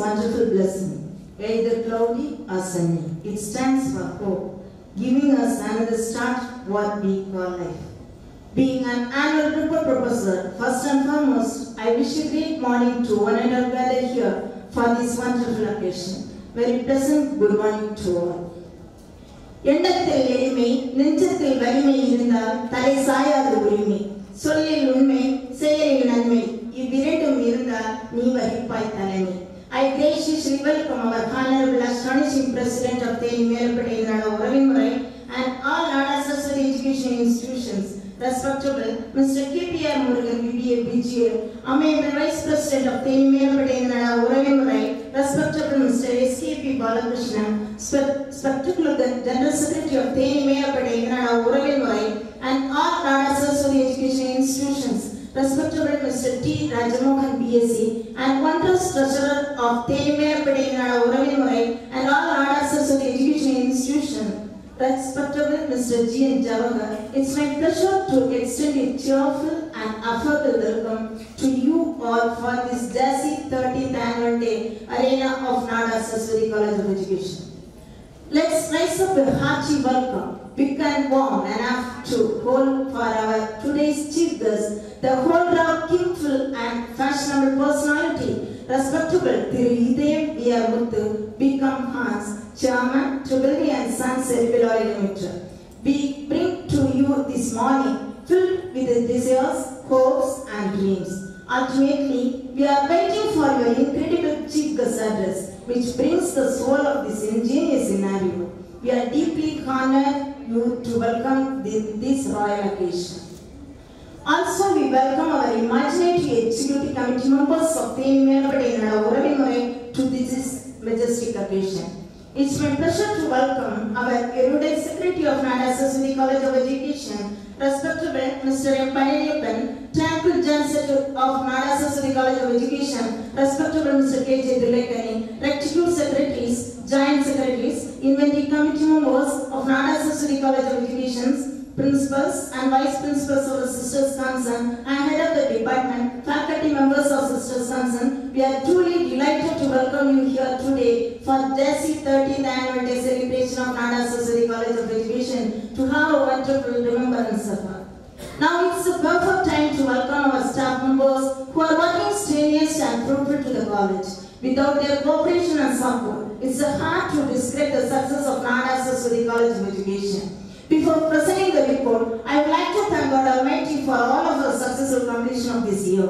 Your morning is wonderful blessing, either cloudy or sunny. It stands for hope, giving us another start what we call life. Being an annual report professor, first and foremost, I wish a great morning to one and all gathered here for this wonderful occasion. Very pleasant good morning to all. எண்ணத்தில் எளிமை நெஞ்சத்தில் வலிமை இருந்தால் தலை சாயாது உரிமை சொல்லில் உண்மை செயலில் நன்மை இவ்விரண்டும் இருந்தால் நீ வகிப்பாய் தலைமை I graciously welcome our honorable astonishing president of the Nada Uravimmurai and all Saraswati education institutions, respectable. Mr. KPR Murugan BBA BGA, Amiable Vice President of the Melpade Nada Uravimmurai, respectable Mr. SKP spectacular General Secretary of and all Saraswati education institutions, respectable Mr. T. Rajamohan BSc and wondrous treasurer of Tenimaya Padinada Uravimmurai and all Nada Saraswati Education Institution, respectable Mr. G. N. Javakar, it's my pleasure to extend a cheerful and affable welcome to you all for this Jazzy 13th Annual Day Arena of Nada Saraswati College of Education. Let's rise up a hearty welcome, big and warm enough to hold for our today's chief guest, the holder of kingful and fashionable personality, respectable Thiru Idhayam V.R. Muthu, become Hans, Chairman, Triple and Sons Cerebral Limited. We bring to you this morning filled with desires, hopes and dreams. Ultimately, we are waiting for your incredible chief guest address, which brings the soul of this ingenious scenario. We are deeply honored you to welcome thi- this royal occasion. Also, we welcome our imaginative executive committee members of the Melpade and Uravimmurai to this majestic occasion. It's my pleasure to welcome our erudite secretary of Nada Saraswati College of Education, respectable Mr. M. Panayappan, General Secretary of Nada Saraswati College of Education, respectable Mr. K. J. Dilekani, rectitude secretaries, joint secretaries, inventory committee members of Saraswati College of Education, principals and vice principals of the Sisters Concern and head of the department, faculty members of Sisters Concern, we are truly delighted to welcome you here today for JC 13th Annual Day celebration of Saraswati College of Education to have a wonderful remembrance of her. Now it's a perfect time to welcome our staff members who are working strenuous and fruitful to the college. Without their cooperation and support, it's hard to describe the success of Nada Saraswati College of Education. Before presenting the report, I would like to thank God Almighty for all of our successful completion of this year.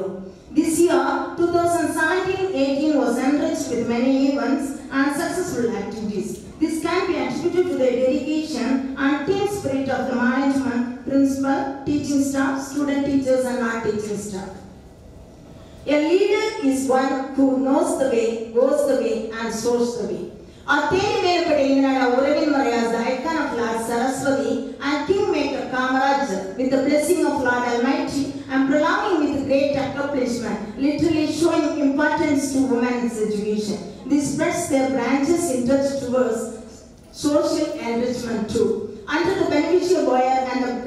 This year, 2017-18 was enriched with many events and successful activities. This can be attributed to the dedication and team spirit of the management, principal, teaching staff, student teachers and non-teaching staff. A leader is one who knows the way, goes the way and shows the way. Our Tenimaya Uravimmurai as the icon of Lord Saraswati and Kingmaker Kamaraj with the blessing of Lord Almighty and prolonging with great accomplishment, literally showing importance to women's education. This spreads their branches in touch towards social enrichment too. Under the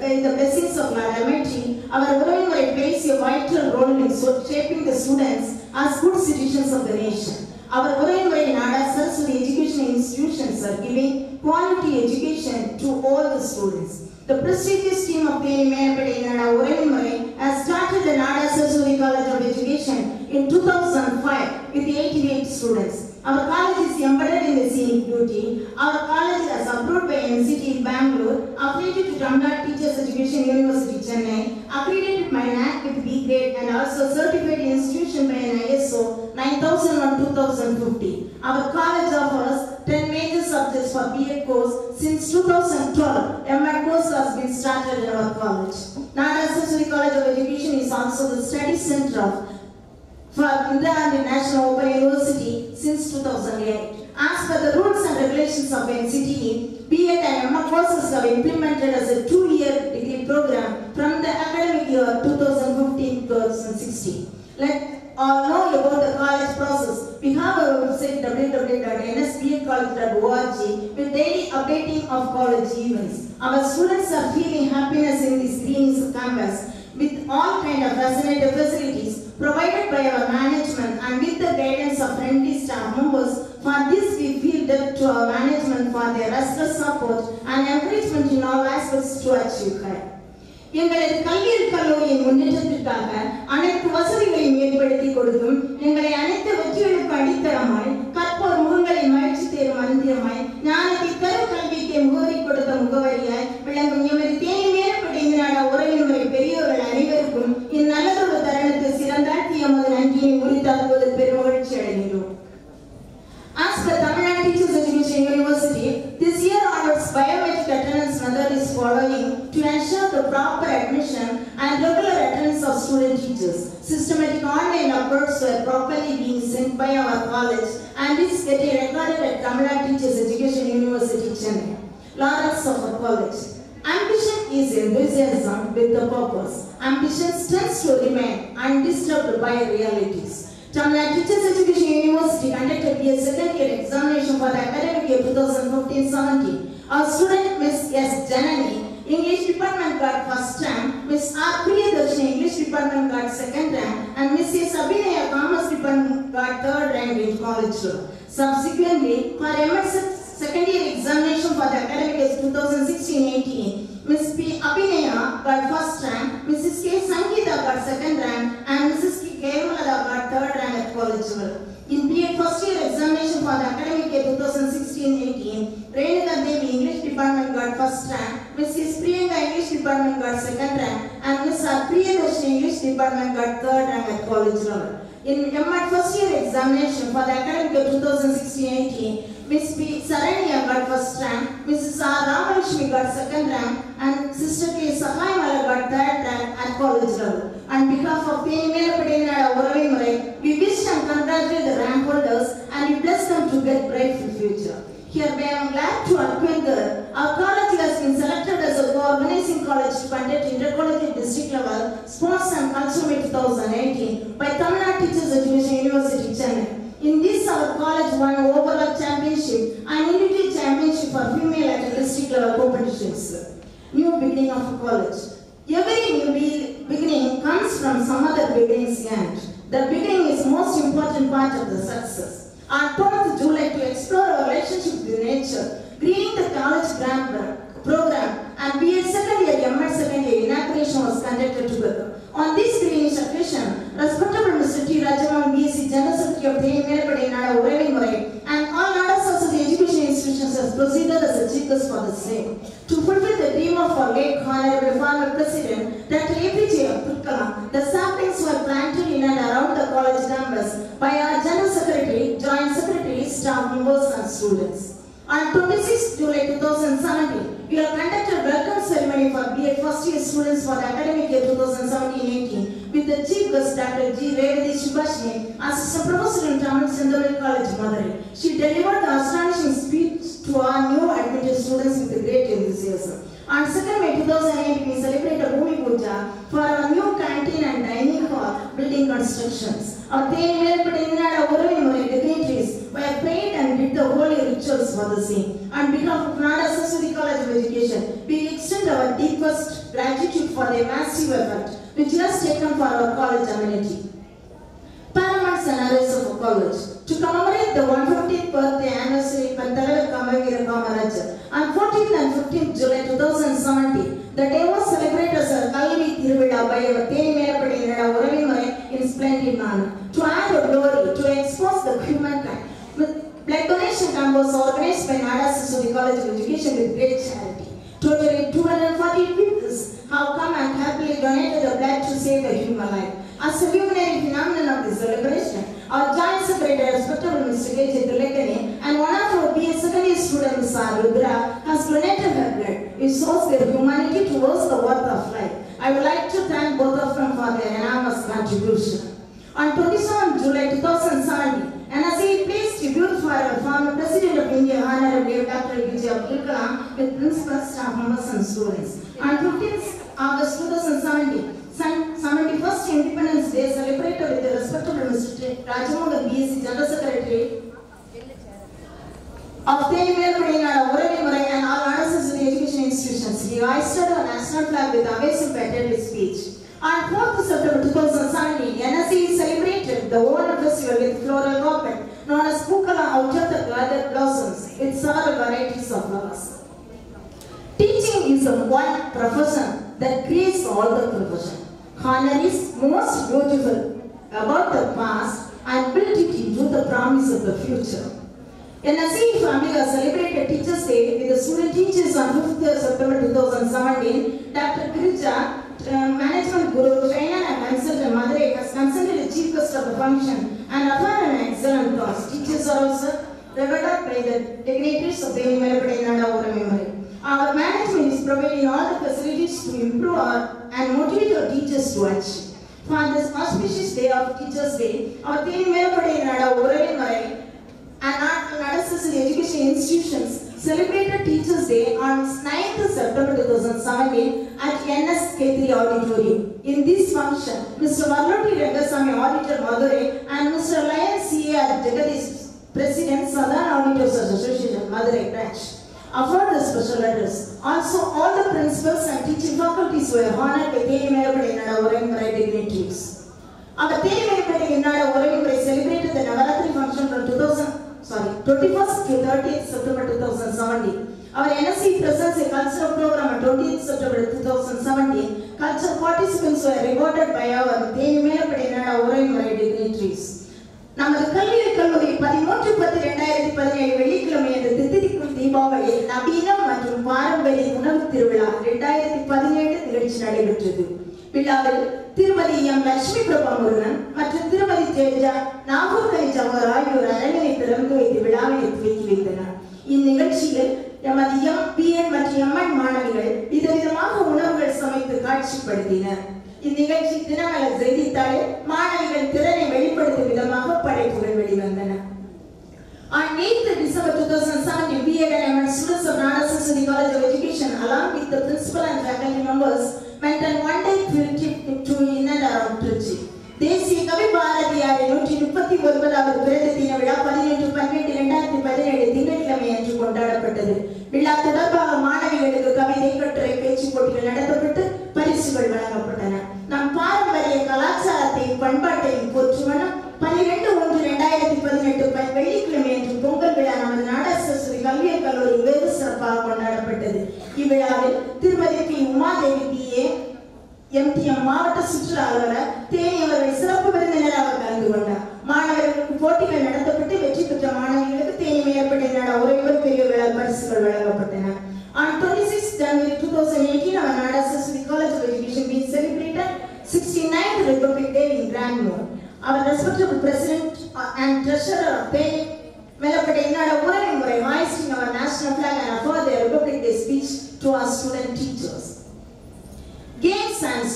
and the, the blessings of Almighty, our Uravimmurai plays a vital role in shaping the students as good citizens of the nation. Our Uravimmurai Nada Saraswati education institutions are giving quality education to all the students. The prestigious team of the Mayapadi Nada Uravimmurai has started the Nada Saraswati College of Education in 2005 with 88 students. Our college is embedded in the scenic beauty. Our college is approved by NCT in Bangalore, affiliated to Tamil Teachers Education University Chennai, accredited by NAAC with B grade and also certified institution by an ISO 9001-2050. Our college offers 10 major subjects for BA course since 2012. MA course has been started in our college. Saraswati College of Education is also the study center of for Indira National Open University since 2008. As per the rules and regulations of NCTE, B.Ed and MA courses are implemented as a two-year degree program from the academic year 2015-2016. Let all know about the college process. We have our website www.nsbcollege.org with daily updating of college events. Our students are feeling happiness in this green campus with all kind of fascinating facilities provided by our management and with the guidance of friendly staff members. For this, we feel debt to our management for their restless support and encouragement in all aspects to achieve high. எங்களது கல்வியல் கல்லூரியின் முன்னேற்றத்திற்காக Nadu Teachers Education University conducted second year examination for the academic year 2015-17. Our student Miss S. Janani, English department got first rank, Miss R. Priyadarshini, English department got second rank, and Miss S. Abhinaya, Commerce department got third rank in college. Subsequently, for MS second year examination for the academic year 2016-18, Miss P. Abhinaya got first rank, Mrs. K. Sangeeta got second rank, and Mrs. K. Kemalada got third rank at college level. In B.Ed first year examination for the academic year 2016-18, Renuka Devi English department got first rank, Mrs. Priyanka English department got second rank, and Miss R. Priyadarshini English department got third rank at college level. In my first year examination for the academic year 2016-18, Miss P. Saranya got first rank, Mrs. R. Ramalakshmi got second rank, and Sister K. Sahaimala got third rank at college level. On behalf of Penimela Padinada Uravimure, we wish and congratulate the rank holders and we bless them to get brightful future. Hereby I am glad to acquaint that our college has been selected as a co-organizing college to conduct intercollegiate district level sports and culture meet 2018 by Tamil Nadu Teachers Education University, Chennai. In this, our college won overall championship and individual championship for female at district level competitions. New beginning of college. Every new be- beginning comes from some other beginning's end. The beginning is most important part of the success. On 12th July to explore our relationship with nature, greening the college grant program and B.Ed second year, M.Ed second year inauguration was conducted together. On this greenish occasion, respectable Mr. T. Rajaman, B.Sc. General Secretary of the Merpadi Nada Uravimure and all Nada Society education institutions has proceeded as a chief guest for the same. To fulfill the dream of our late Honorable former President, Dr. APJ Abdul Kalam, the saplings were planted in and around the college campus by our General Secretary, Joint Secretary, staff members and students. On 26 July 2017, we have conducted a welcome ceremony for B.Ed first year students for the academic year 2017-18 with the chief guest Dr. G. Revati Subhashini, Assistant Professor in Tamil Sendavil College, Madurai. She delivered the astonishing speech to our new admitted students with great enthusiasm. On 2nd May 2008, we celebrated Bhumi Puja for our new canteen and dining hall building constructions. Our Theni Melpadi Nada Uravimure dignitaries were paid and did the holy for the. On behalf of Nada Saraswati College of Education, we extend our deepest gratitude for their massive effort which was taken for our college amenity. Paramount scenarios of a college. To commemorate the 150th birthday anniversary of Talavar Kamagira Kamaraj on 14th and 15th July 2017, the day was celebrated as a Kalvi Tiruvila by our Theni Melapadi Nada Uravimare in splendid manner. To add a glory, to expose the humankind. With blood donation camp was organized by Nada Saraswati College of Education with great charity. Totally 240 people have come and happily donated the blood to save a human life. As a luminary phenomenon of this celebration, our joint secretary, respectable Mr. K. Tilakani, and one of our BS second year student, Ms. R. Rudra, has donated her blood. It shows their humanity towards the worth of life. I would like to thank both of them for their enormous contribution. On 27 July 2017, NSA placed tribute for our former President of India, Honorable Dr. APJ Abdul Kalam, with principal staff members and students. On 15th August 2017, 71st Independence Day celebrated with the respectable Mr. Rajamohan BSc General Secretary of Thenivel Padinada Uravimure and all in the education institutions. He hoisted a national flag with amazing patriotic speech. On 4th September 2017, NSC celebrated the Onam festival with floral garland known as Pukala the gathered blossoms with several varieties of flowers. Teaching is the one profession that creates all the profession. Honor is most beautiful about the past and built it into the promise of the future. NSC family has celebrated Teachers Day with the student teachers on 5th September 2017. Dr. Girija, uh, management guru, trainer and consultant Madurai has consulted the chief guest of the function and affirmed an excellent thoughts. Teachers are also revered by the dignitaries of the Nimalapadi Nada Ora memory. Our management is providing all the facilities to improve our, and motivate our teachers to achieve. For this auspicious day of Teachers Day, our team Nimalapadi Nada Ora memory and our Nadasasari education institutions celebrated Teachers Day on 9th September 2017 at NS K3 Auditorium. In this function, Mr. Varloti Rangasamy, Auditor Madurai, and Mr. Lion C.R. Jagadish, President, Southern Auditors Association, Madurai branch, afford the special letters. Also, all the principals and teaching faculties were honored by Theni Melapadi Nada Urangarai dignitaries. Our Theni Melapadi Nada Urangarai celebrated the Navaratri function from 2000 sorry, 21st to 30th September 2017. Our NSC presents a cultural program on 20th September 2017. Cultural participants were rewarded by our Thenimelapadi Nada Urai dignitaries. நமது கல்வியல் கல்லூரி பதிமூன்று பத்து இரண்டாயிரத்தி பதினேழு வெள்ளிக்கிழமை என்ற தித்திக்கும் தீபாவளி நவீனம் மற்றும் பாரம்பரிய உணவு திருவிழா இரண்டாயிரத்தி பதினேழு நிகழ்ச்சி நடைபெற்றது. விழாவில் திருமதி எம் லட்சுமி பிரபா முருகன் மற்றும் திருமதி ஜெயஜா நாகூர் ஜவஹர் ஆகியோர் அரங்கினை திறந்து வைத்து விழாவினை துவக்கி வைத்தனர். இந்நிகழ்ச்சியில் எமது எம் பி என் மற்றும் எம்என் மாணவிகள் விதவிதமாக உணவுகள் சமைத்து காட்சிப்படுத்தினர். இந்நிகழ்ச்சி தினமலர் செய்தித்தாளில் மாணவிகள் திறனை வெளிப்படுத்தும் விதமாக படைப்புகள் வெளிவந்தன. On 8th December 2017, we had an students of Nada Saraswati College of Education along with the principal and faculty members went on one day field trip to in and around Trichy. தேசிய கவி பாரதியாரின் நூற்றி முப்பத்தி ஒன்பதாவது பிறந்த தின விழா பதினெட்டு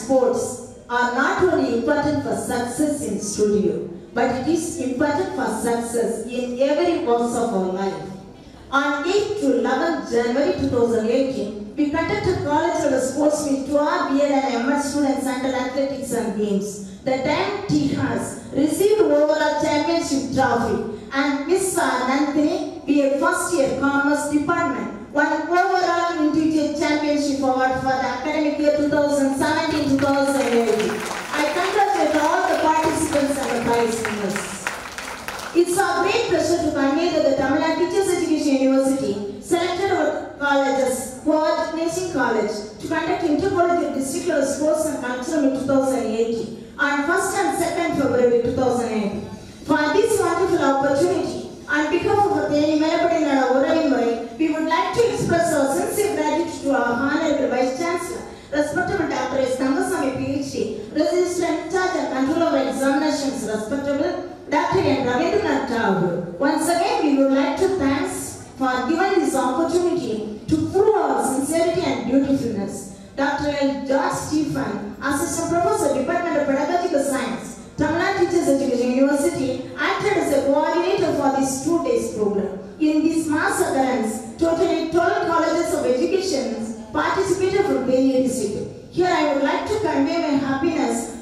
sports are not only important for success in studio, but it is important for success in every course of our life. On 8 to 11 January 2018, we conducted college level sports meet to our BEd and MS students under athletics and games. The time T has received overall championship trophy and Miss Nandini, BA first year commerce department, won overall individual championship award for the academic year 2017-2018. I congratulate all the participants and the prize winners. It's our great pleasure to convey that the Tamil Nadu Teachers Education University selected our colleges, Quad Nursing College, to conduct intercollegiate district sports and cultural meet 2018 on 1st and 2nd February 2008. For this wonderful opportunity, on behalf of the Melapadi Nada Urai we would like to express our sincere gratitude to our Honorable Vice Chancellor, respectable Dr. S. Thangasamy PhD, Registrar in charge and control of examinations, respectable Dr. N. Ravindranath Tagore. Once again, we would like to thank for giving this opportunity to prove our sincerity and beautifulness. Dr. L. George Stephen, Assistant Professor, Department of Pedagogical Science, Tamil Nadu Teachers Education University, acted as a coordinator for this two days program. In this mass occurrence, totally 12 colleges of education participated from various districts. Here I would like to convey my happiness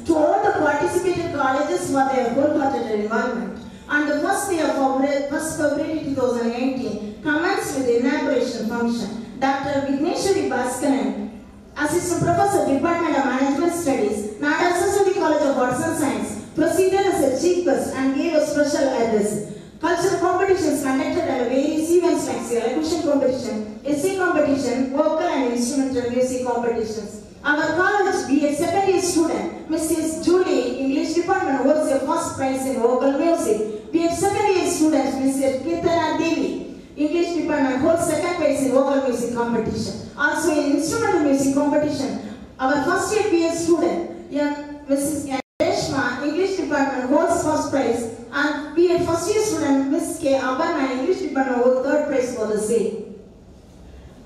participated colleges for their wholehearted involvement. On the first day of February, 1st February 2018, commenced with the inauguration function. Dr. Vigneshwari Bhaskaran Assistant Professor, Department of Management Studies, Nada Saraswati College of Arts and Science, proceeded as a chief guest and gave a special address. Cultural competitions conducted at various events like elocution competition, essay competition, vocal and instrumental music competitions. Our college B.A. second year student, Mrs. Julie, English department, holds the first prize in vocal music. B.A. second year student, Mrs. Kirtana Devi, English department holds second place in vocal music competition. Also in instrumental music competition, our first year BA student, young Mrs. Reshma, English department holds first prize and BA first year student, Miss K. Abanna, English department holds third prize for the same.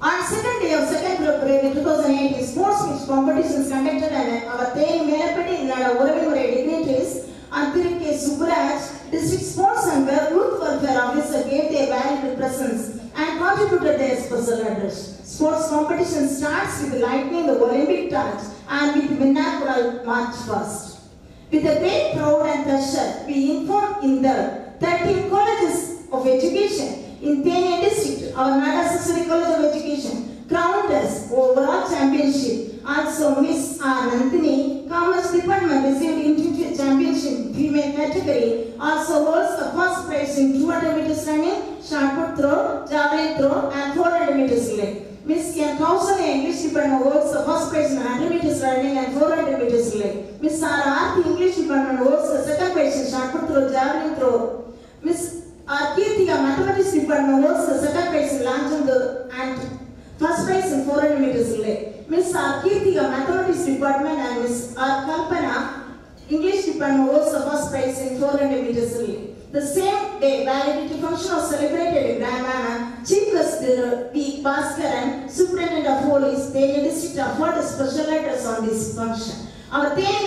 On second day of second February 2008, sports mix competitions conducted at our Melapati in our Uravimure dignitaries and K. Subraj, District Sports and Youth Welfare Officer gave their valuable presence and contributed their special address. Sports competition starts with lighting the Olympic torch and with Minnakural March first. With a great pride and pleasure, we inform in the 13 colleges of education in Thane district, our Nada Saraswati College of Education crowned us overall championship. Also, Miss R. Nandini, Commerce Department received individual championship female category. Also holds the first prize in 200 meters running, shot put throw, javelin throw, and 400 meters relay. Miss K. Kausalya English Department holds the first prize in 100 meters running and 400 meters relay. Miss R. Aarti English Department holds the second prize in shot put throw, javelin throw. Miss R. Kirtika Mathematics Department holds the second prize jump and first prize in 400 meters relay. Miss R. Kirtika Mathematics Department and Miss. Kalpana English Department holds the first prize in 400 meters relay. The same day, validity function was celebrated in manner. Chief guest P. Bhaskaran, Superintendent of Police, Theni District afforded special address on this function. Our dignitaries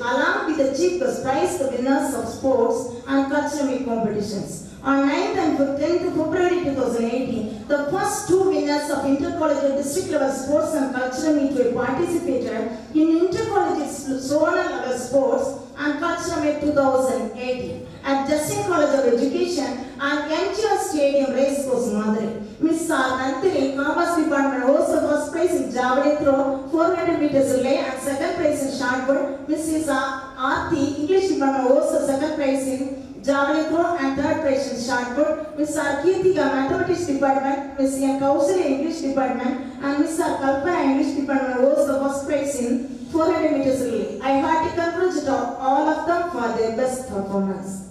along with the chief guest prized the winners of sports and cultural competitions. On 9th and 10th February 2018, the first two winners of intercollegiate district level sports and cultural meet were participated in intercollegiate zonal level sports and cultural meet 2018 at Justin College of Education and MGR Stadium Racecourse Madurai. Miss R. Nantini, Commerce Department holds the first prize in javelin throw, 400 meters relay and second prize in shot put. Mrs. Aarti, English Department holds the second prize in javelin throw and third prize in shot put. Miss R. Kirtika, Mathematics Department, Miss N. Kausalya, English Department and Miss R. Kalpana, English Department holds the first prize in 400 meters relay. I heartily congratulate all of them for their best performance.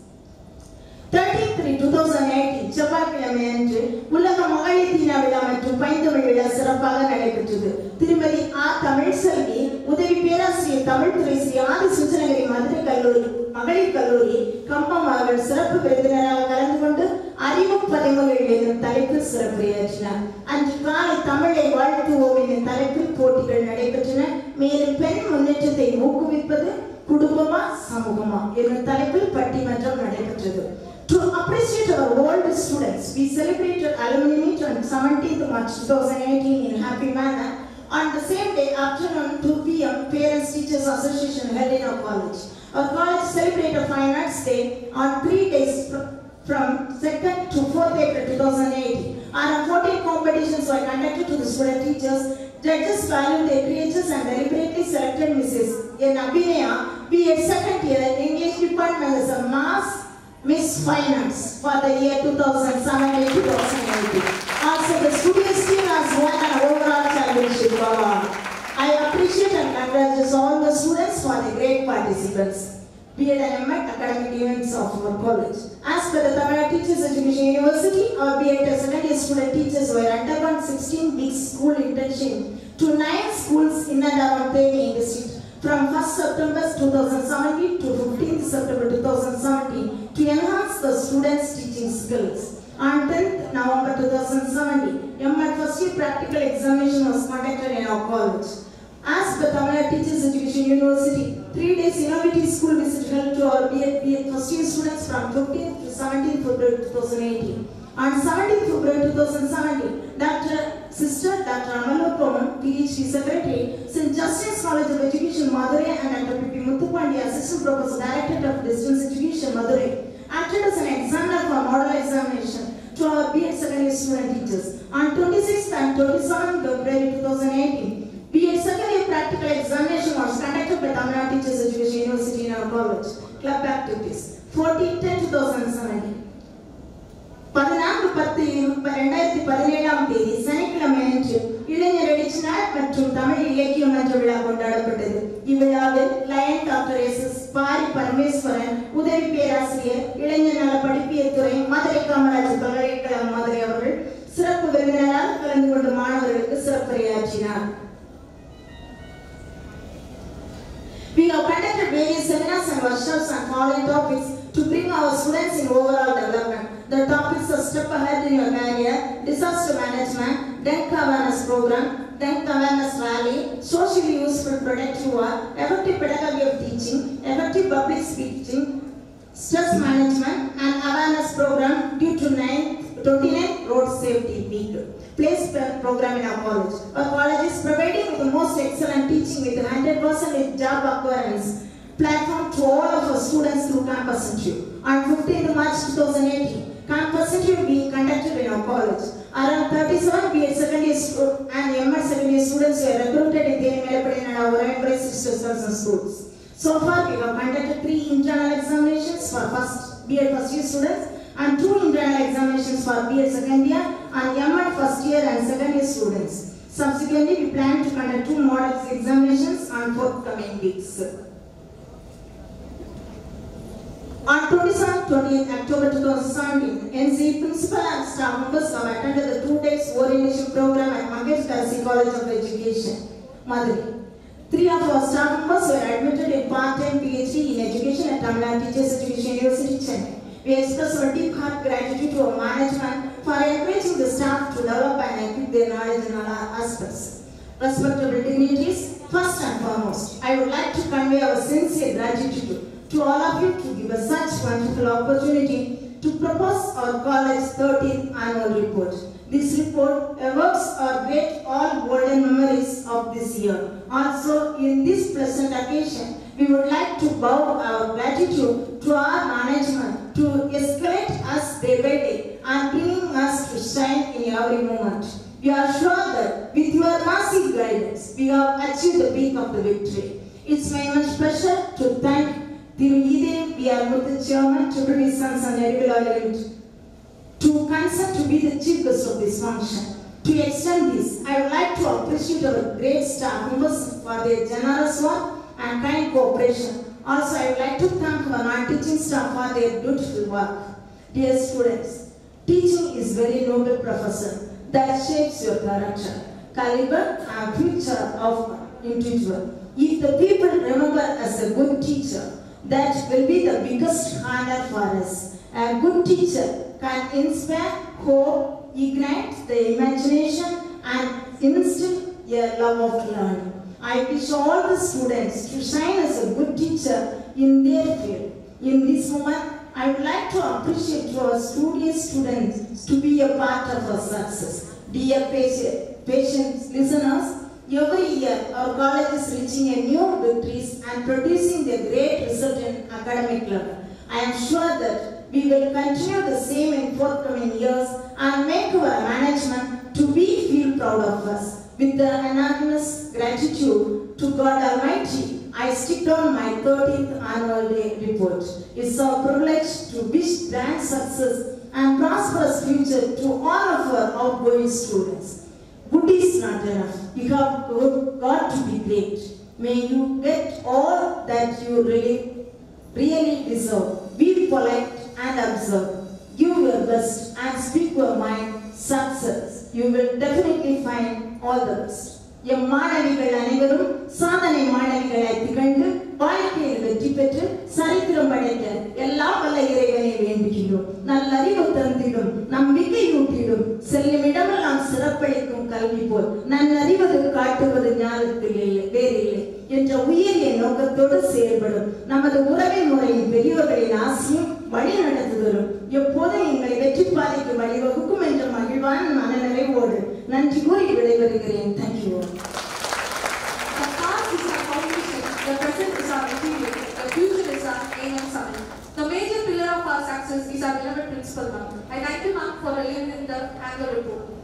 13-3-2018 செவ்வாய்க்கிழமை அன்று உலக மகளிர் தின விழா மற்றும் பைந்தமிழ் விழா சிறப்பாக நடைபெற்றது. திருமதி ஆ தமிழ் செல்வி உதவி பேராசிரியர் தமிழ் துறை ஸ்ரீ ஆதி சுஜனகிரி மதுரை கல்லூரி மகளிர் கல்லூரி கம்பம் அவர்கள் சிறப்பு விருந்தினராக கலந்து கொண்டு அறிவு பதிவுகள் என்னும் தலைப்பில் சிறப்புரையாற்றினார். அன்று காலை தமிழை வாழ்த்துவோம் என்னும் தலைப்பில் போட்டிகள் நடைபெற்றன. மேலும் பெண் முன்னேற்றத்தை ஊக்குவிப்பது குடும்பமா சமூகமா என்னும் தலைப்பில் பட்டிமன்றம் நடைபெற்றது. To appreciate our old students, we celebrated alumni meet on 17th March 2018 in happy manner. On the same day, afternoon 2 p.m., Parents Teachers Association held in our college. Our college celebrated Fine Arts Day on three days from 2nd to 4th April 2018. Our 14 competitions were conducted to the student teachers. Judges valued their creatures and deliberately selected Mrs. N. Abhinaya, B.Ed second year English department as a mass Miss Finance for the year 2017-2018. Also, the studios team has won an overall championship award. I appreciate and congratulate all the students for the great participants. B.Ed and M.Ed academic events of our college. As per the Tamil Teachers Education University, our B.Ed second year student teachers were undergone 16 weeks school internship to nine schools in and around Theni district from 1st September 2017 to 15th September 2017 to enhance the students' teaching skills. On 10th November 2017, MAT first year practical examination was conducted in our college. As per Tamil Nadu Teachers Education University, three days innovative school visit held to our B.Ed first year students from 15th to 17th February 2018. On 17th February 2017, Dr. Sister Dr. Amalopam, PhD Secretary, St. Justine's College of Education, Madurai, and Dr. P.P. Muthupandi, Assistant Professor, Director of Distance Education, Madurai, acted as an examiner for model examination to our B.Ed secondary student teachers. On 26th and 27th February 2018, BA second year practical examination was conducted by Tamil Teachers Education University in our college. Club activities. 14-10-2017. பதினான்கு பத்து இரண்டாயிரத்தி பதினேழாம் தேதி சனிக்கிழமை அன்று இளைஞர் எழுச்சி நாள் மற்றும் தமிழ் இலக்கிய என்ற விழா கொண்டாடப்பட்டது இவ்விழாவில் லயன் டாக்டர் பாரி பரமேஸ்வரன் உதவி பேராசிரியர் இளைஞர் நல படிப்பியல் துறை மதுரை காமராஜர் பல்கலைக்கழகம் மதுரை அவர்கள் சிறப்பு விருந்தினராக கலந்து கொண்ட மாணவர்களுக்கு சிறப்புரையாற்றினார் We have conducted various seminars and workshops on following topics to bring our students in overall development. The topics are step ahead in your disaster management, dengue awareness program, dengue awareness rally, socially useful productive work, effective pedagogy of teaching, effective public speaking, stress management and awareness program due to 9th 29th Road Safety Week. Place pro- program in our college. Our college is providing the most excellent teaching with 100% with job occurrence platform to all of our students through campus interview. On 15th March 2018, interview being conducted in our college. Around 37 BA second year stu- and MA second year students were recruited in the Melapadi and our Embrace Sisters schools. So far, we have conducted three internal examinations for first BA first year students and two internal examinations for BA second year and MA first year and second year students. Subsequently, we plan to conduct two model examinations on forthcoming weeks. On 27 28 October 2017, NC principal and staff members have attended the two days orientation program at Mangesh College of Education, Madurai. Three of our staff members were admitted in part-time PhD in education at Tamil Teachers Education University, Chennai. We express our deep heart gratitude to our management for encouraging the staff to develop and equip their knowledge in all aspects. Respectable dignitaries, first and foremost, I would like to convey our sincere gratitude to all of you to give us such wonderful opportunity to propose our college 13th annual report. This report evokes our great all golden memories of this year. Also, in this present occasion, we would like to bow our gratitude to our management to escalate us day by day and bringing us to shine in every moment. We are sure that with your massive guidance, we have achieved the peak of the victory. It's my much pleasure to thank Thiru Ide B.R. Murthy Chairman, Tributary Sons and Oil to consent to be the chief guest of this function. To extend this, I would like to appreciate our great staff members for their generous work and kind cooperation. Also, I would like to thank our non-teaching staff for their beautiful work. Dear students, teaching is very noble profession that shapes your character, caliber and future of individual. If the people remember as a good teacher, that will be the biggest honor for us. A good teacher can inspire, hope, ignite the imagination and instill a love of learning. I wish all the students to shine as a good teacher in their field. In this moment, I would like to appreciate our studious students to be a part of our success. Dear patient, patient listeners, every year our college is reaching a new victories and producing the great result in academic level. I am sure that we will continue the same in forthcoming years and make our management to be feel proud of us. With the enormous gratitude to God Almighty, I stick on my 13th annual day report. It's our privilege to wish grand success and prosperous future to all of our outgoing students. Good is not enough. You have got to be great. May you get all that you really, really deserve. Be polite and observe. Give your best and speak your mind. Success. You will definitely find all the best. எம் மாணவிகள் அனைவரும் சாதனை மாணவிகளை திகழ்ந்து வாழ்க்கையில் வெற்றி பெற்று சரித்திரம் படைக்க எல்லா வல்ல இறைவனை வேண்டுகிறோம் நல்லறிவு தந்திடும் நம்பிக்கையூட்டிடும் செல்லும் இடமெல்லாம் சிறப்பளிக்கும் கல்வி போல் நான் அறிவது காட்டுவது ஞானத்தில் இல்லை வேறு இல்லை என்ற உயரிய நோக்கத்தோடு செயல்படும் நமது உறவை முறையின் பெரியவர்களின் ஆசையும் வழி நடத்துதலும் எப்போதும் எங்களை வெற்றி பாதைக்கு வழிவகுக்கும் என்ற மகிழ்வான மனநிறைவோடு நன்றி கூறி விடைபெறுகிறேன் thank you The major pillar of our success is our beloved principal ma'am. I thank you ma'am for her leadership and report.